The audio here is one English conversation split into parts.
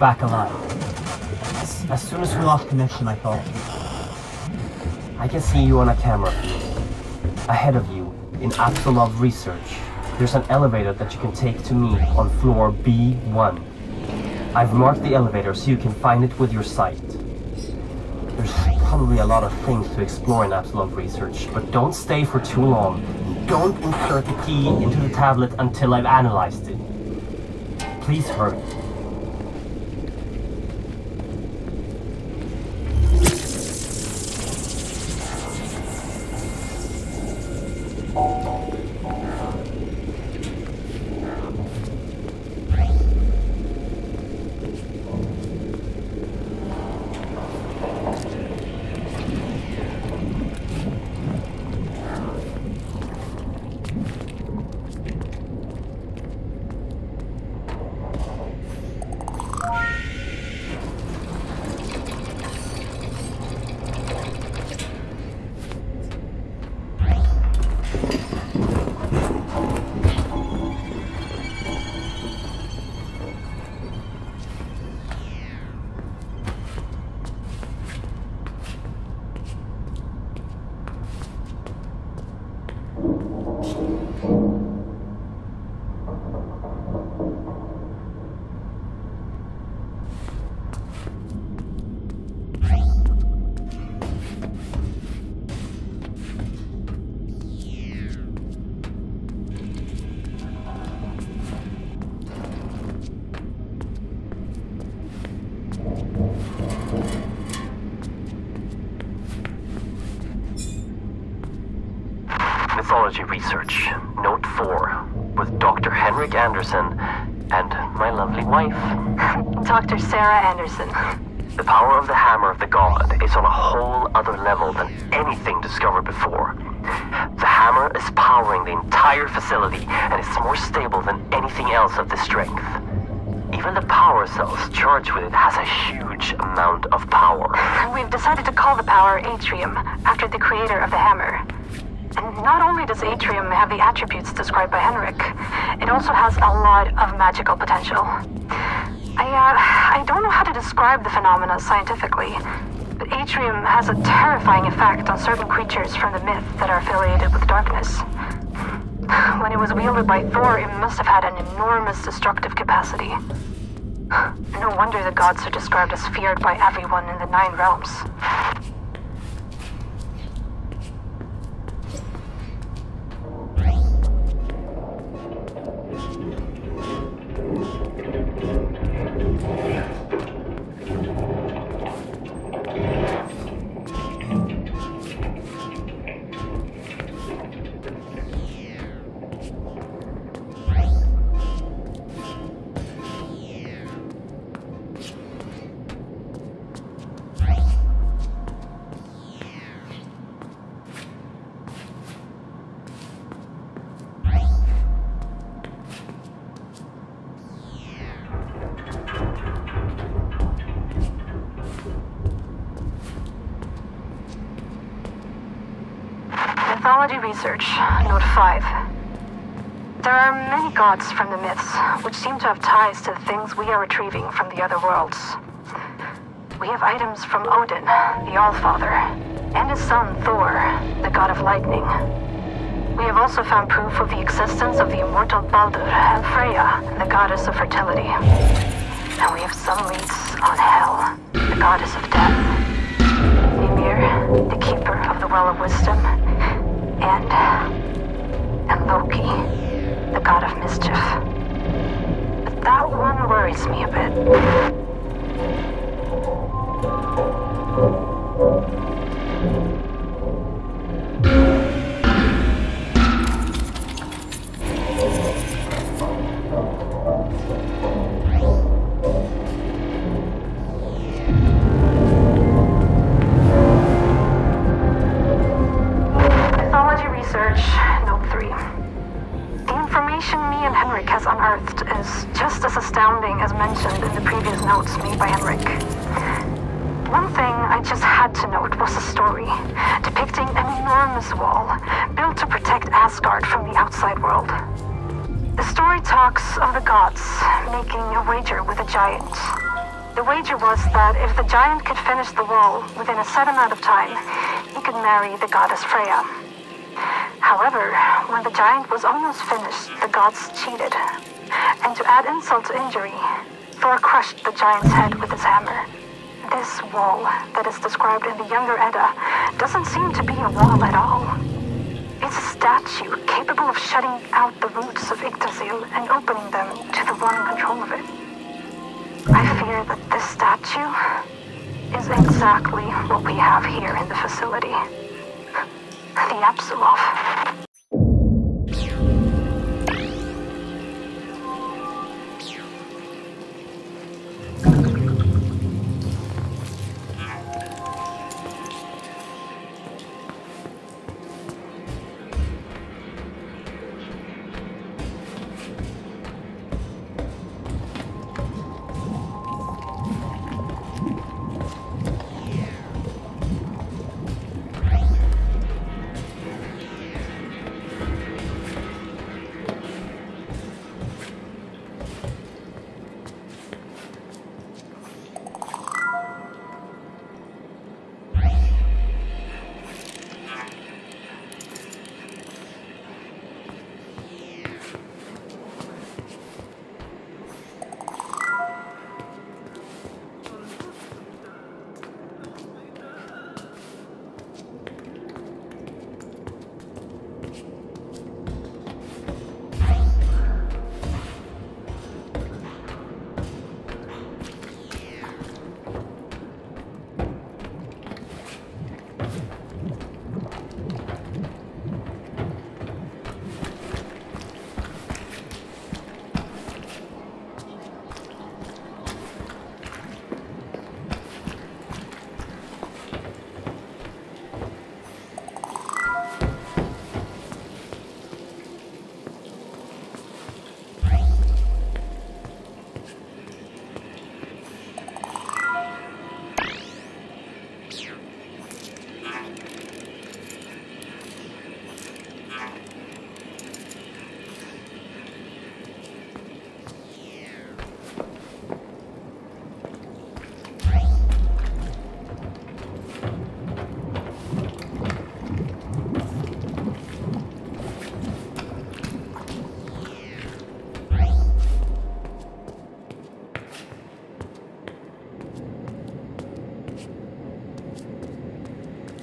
Back alive. As soon as we lost connection, I thought... I can see you on a camera. Ahead of you, in Apsulov Research, there's an elevator that you can take to me on floor B1. I've marked the elevator so you can find it with your sight. There's probably a lot of things to explore in Apsulov Research, but don't stay for too long. Don't insert the key into the tablet until I've analyzed it. Please hurry. Research, Note 4, with Dr. Henrik Anderson and my lovely wife. Dr. Sarah Anderson. The power of the Hammer of the God is on a whole other level than anything discovered before. The hammer is powering the entire facility and is more stable than anything else of this strength. Even the power cells charged with it has a huge amount of power. We've decided to call the power Atrium, after the creator of the hammer. And not only does Atrium have the attributes described by Henrik, it also has a lot of magical potential. I, uh, I don't know how to describe the phenomena scientifically, but Atrium has a terrifying effect on certain creatures from the myth that are affiliated with darkness. When it was wielded by Thor, it must have had an enormous destructive capacity. No wonder the gods are described as feared by everyone in the Nine Realms. Mythology Research, Note 5. There are many gods from the myths, which seem to have ties to the things we are retrieving from the other worlds. We have items from Odin, the Allfather, and his son Thor, the god of lightning. We have also found proof of the existence of the immortal Baldur and Freya, the goddess of fertility. And we have some leads on Hel, the goddess of death. Ymir, the keeper of the Well of Wisdom, and... and Loki, the god of mischief. But that one worries me a bit. One thing I just had to note was a story depicting an enormous wall built to protect Asgard from the outside world. The story talks of the gods making a wager with a giant. The wager was that if the giant could finish the wall within a set amount of time, he could marry the goddess Freya. However, when the giant was almost finished, the gods cheated. And to add insult to injury, Thor crushed the giant's head with his hammer. This wall that is described in the Younger Edda doesn't seem to be a wall at all. It's a statue capable of shutting out the roots of Yggdrasil and opening them to the one in control of it. I fear that this statue is exactly what we have here in the facility. The Apsulov.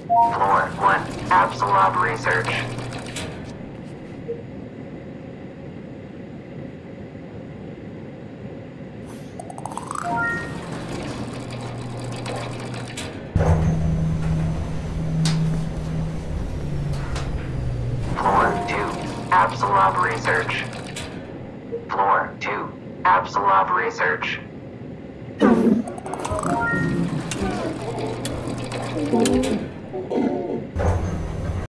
Floor 1, Apsulov Research. Floor 2, Apsulov Research. Floor 2, Apsulov Research. Thank you.